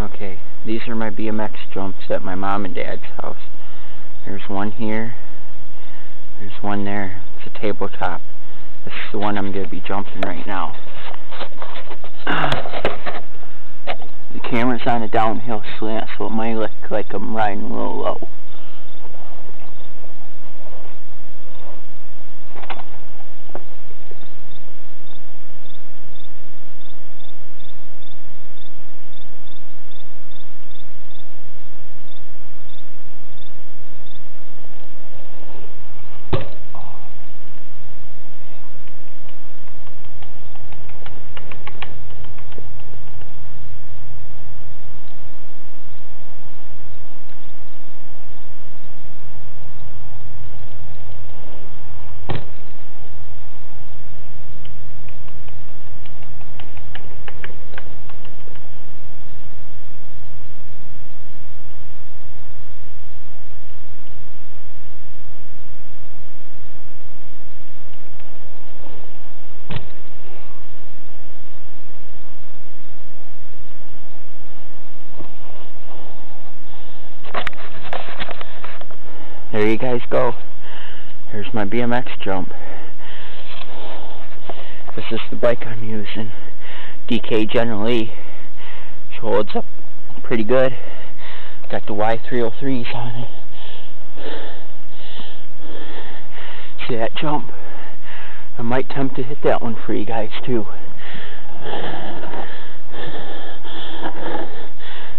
Okay, these are my BMX jumps at my mom and dad's house. There's one here. There's one there. It's a tabletop. This is the one I'm going to be jumping right now. The camera's on a downhill slant, so it might look like I'm riding real low. There you guys go. Here's my BMX jump. This is the bike I'm using. DK General Lee. Which holds up pretty good. Got the Y303s on it. See that jump? I might attempt to hit that one for you guys too.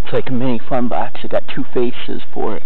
It's like a mini fun box. I got two faces for it.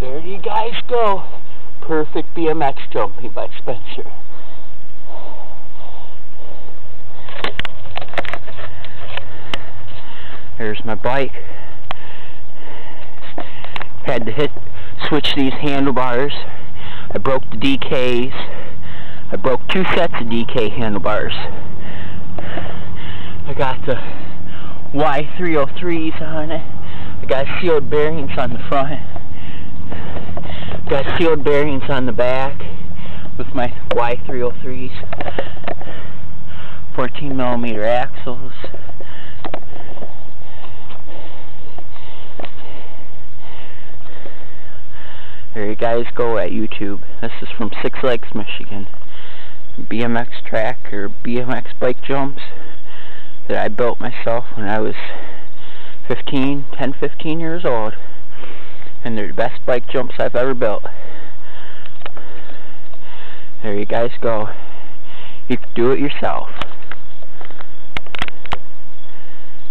There you guys go. Perfect BMX jumping by Spencer. There's my bike. Had to hit, switch these handlebars. I broke the DKs. I broke two sets of DK handlebars. I got the Y303s on it. I got sealed bearings on the front. Got sealed bearings on the back with my Y303s. 14 millimeter axles. There you guys go at YouTube. This is from Six Lakes, Michigan. BMX track or BMX bike jumps that I built myself when I was 15, 10, 15 years old. And they're the best bike jumps I've ever built. There you guys go. You do it yourself.